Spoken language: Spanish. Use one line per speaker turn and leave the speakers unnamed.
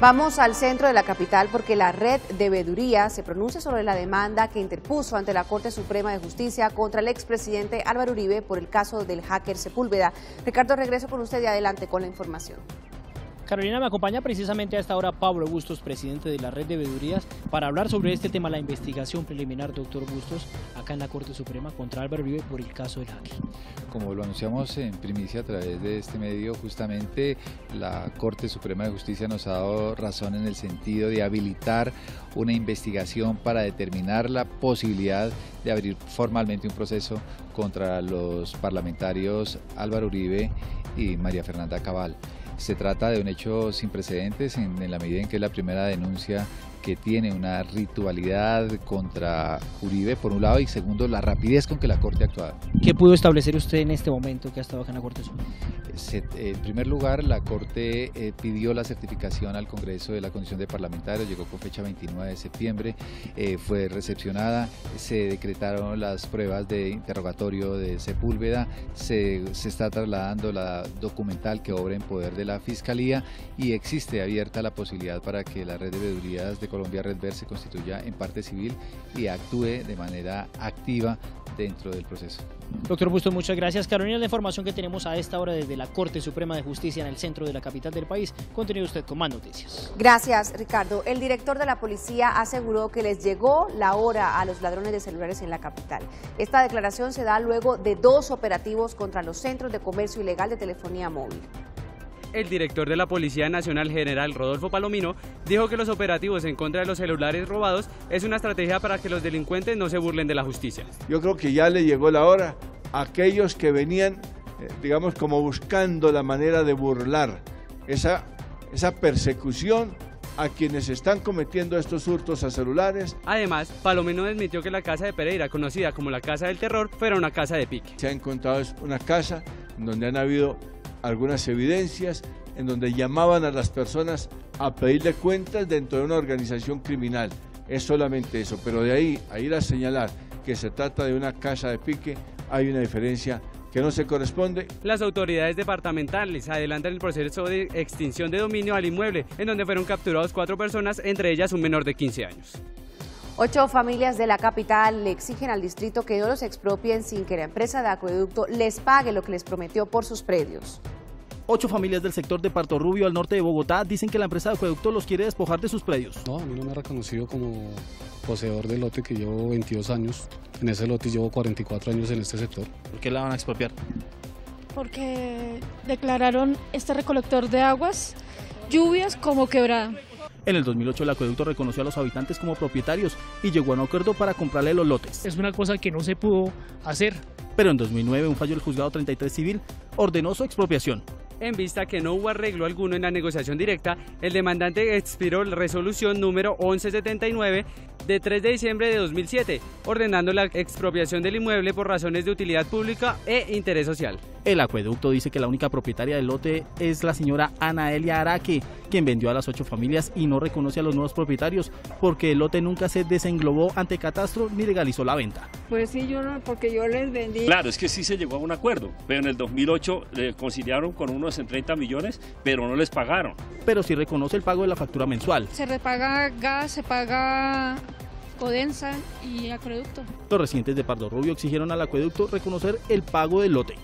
Vamos al centro de la capital porque la red de veeduría se pronuncia sobre la demanda que interpuso ante la Corte Suprema de Justicia contra el expresidente Álvaro Uribe por el caso del hacker Sepúlveda. Ricardo, regreso con usted y adelante con la información.
Carolina, me acompaña precisamente a esta hora Pablo Bustos, presidente de la red de veedurías, para hablar sobre este tema, la investigación preliminar, doctor Bustos, acá en la Corte Suprema contra Álvaro Uribe por el caso del hacker.
Como lo anunciamos en primicia a través de este medio, justamente la Corte Suprema de Justicia nos ha dado razón en el sentido de habilitar una investigación para determinar la posibilidad de abrir formalmente un proceso contra los parlamentarios Álvaro Uribe y María Fernanda Cabal. Se trata de un hecho sin precedentes en, la medida en que es la primera denuncia que tiene una ritualidad contra Uribe, por un lado, y segundo, la rapidez con que la Corte ha actuado.
¿Qué pudo establecer usted en este momento que ha estado acá en la Corte Suprema?
en primer lugar, la Corte eh, pidió la certificación al Congreso de la Comisión de Parlamentarios, llegó con fecha 29 de septiembre, eh, fue recepcionada, se decretaron las pruebas de interrogatorio de Sepúlveda, se, se está trasladando la documental que obra en poder de la Fiscalía y existe abierta la posibilidad para que la red de veedurías de Colombia Red Ver se constituya en parte civil y actúe de manera activa dentro del proceso.
Doctor Bustos, muchas gracias. Carolina, la información que tenemos a esta hora desde la Corte Suprema de Justicia en el centro de la capital del país. Continúe usted con más noticias.
Gracias, Ricardo. El director de la policía aseguró que les llegó la hora a los ladrones de celulares en la capital. Esta declaración se da luego de dos operativos contra los centros de comercio ilegal de telefonía móvil
el director de la Policía Nacional General Rodolfo Palomino dijo que los operativos en contra de los celulares robados es una estrategia para que los delincuentes no se burlen de la justicia.
Yo creo que ya le llegó la hora a aquellos que venían, eh, digamos, como buscando la manera de burlar esa, esa persecución a quienes están cometiendo estos hurtos a celulares.
Además, Palomino admitió que la casa de Pereira, conocida como la Casa del Terror, fuera una casa de pique.
Se ha encontrado una casa donde han habido algunas evidencias en donde llamaban a las personas a pedirle cuentas dentro de una organización criminal. Es solamente eso, pero de ahí a ir a señalar que se trata de una casa de pique, hay una diferencia que no se corresponde.
Las autoridades departamentales adelantan el proceso de extinción de dominio al inmueble, en donde fueron capturados cuatro personas, entre ellas un menor de 15 años.
Ocho familias de la capital le exigen al distrito que no los expropien sin que la empresa de acueducto les pague lo que les prometió por sus predios.
Ocho familias del sector de Parto Rubio, al norte de Bogotá, dicen que la empresa de acueducto los quiere despojar de sus predios.
No, a mí no me ha reconocido como poseedor del lote que llevo 22 años. En ese lote llevo 44 años en este sector.
¿Por qué la van a expropiar?
Porque declararon este recolector de aguas, lluvias como quebrada.
En el 2008 el acueducto reconoció a los habitantes como propietarios y llegó a un acuerdo para comprarle los lotes.
Es una cosa que no se pudo hacer.
Pero en 2009 un fallo del juzgado 33 civil ordenó su expropiación.
En vista que no hubo arreglo alguno en la negociación directa, el demandante expiró la resolución número 1179 de 3 de diciembre de 2007, ordenando la expropiación del inmueble por razones de utilidad pública e interés social.
El acueducto dice que la única propietaria del lote es la señora Ana Elia Araque, quien vendió a las ocho familias y no reconoce a los nuevos propietarios porque el lote nunca se desenglobó ante catastro ni legalizó la venta.
Pues sí, yo no, porque yo les vendí.
Claro, es que sí se llegó a un acuerdo, pero en el 2008 le conciliaron con unos en 30 millones, pero no les pagaron.
Pero sí reconoce el pago de la factura mensual.
Se repaga gas, se paga Y acueducto.
Los residentes de Pardo Rubio exigieron al acueducto reconocer el pago del lote.